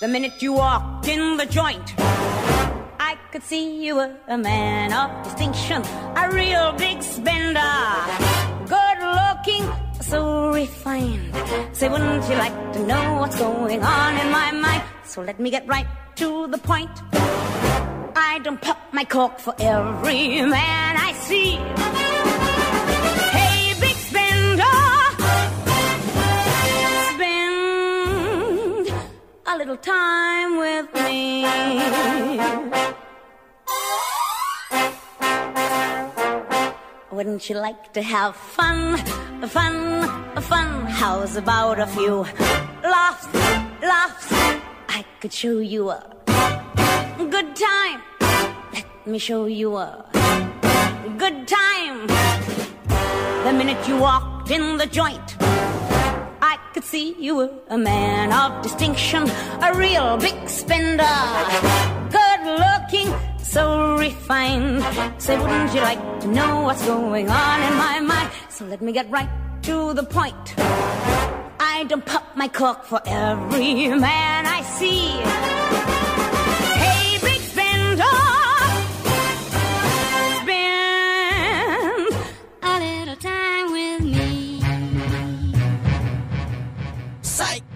The minute you walked in the joint, I could see you were a man of distinction, a real big spender. Good looking, so refined. Say, wouldn't you like to know what's going on in my mind? So let me get right to the point. I don't pop my cork for every man I see. Little time with me. Wouldn't you like to have fun, fun, fun? How's about a few laughs, laughs? I could show you a good time. Let me show you a good time. The minute you walked in the joint, see you were a man of distinction, a real big spender. Good looking, so refined. Say, wouldn't you like to know what's going on in my mind? So let me get right to the point. I don't pop my cork for every man I see. psych.